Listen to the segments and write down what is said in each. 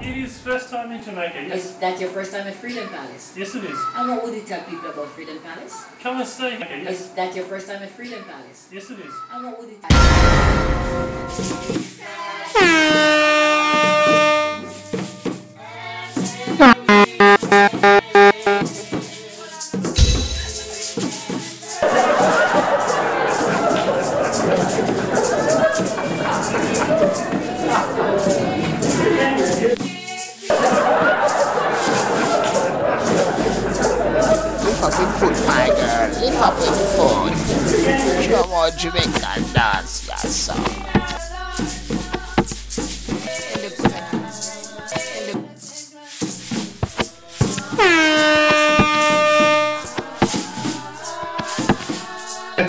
It is first time in Jamaica, yes. Is that your first time at Freedom Palace? Yes, it is. And what would you tell people about Freedom Palace? Come and stay here, yes. Is that your first time at Freedom Palace? Yes, it is. And what would you tell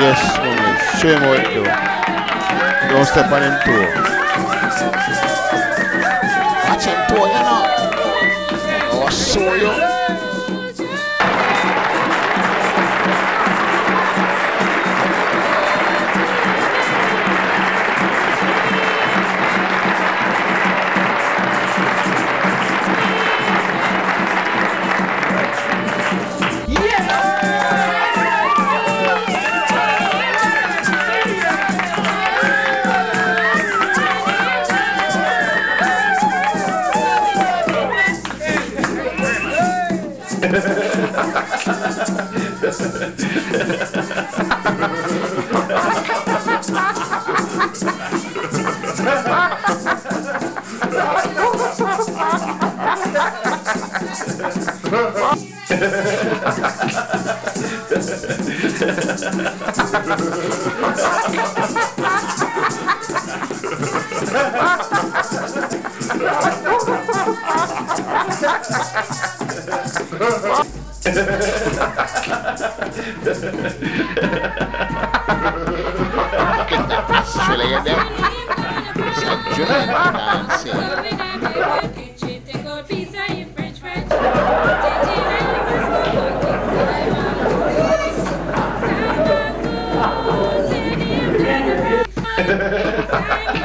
Yes, mommy. Show what to do. Don't step on him toe. Watch him toe, you know. Oh, show you. Ha ha ha!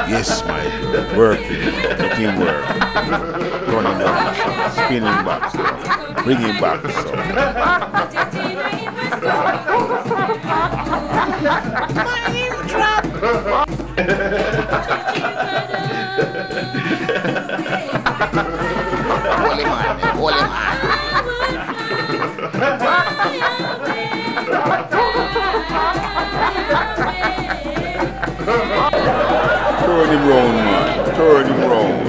Yes, my work. Making work. Running down. Spinning back. So. Bringing back. Holy man, holy man. Turn him round, man. Turn him round.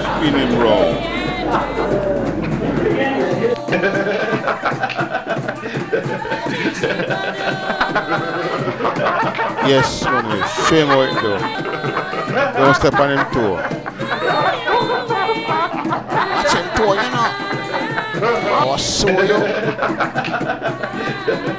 Spin him round. Yes, mommy. Show him how it do. Don't step on him toe. Watch him toe, you know. Oh, show you.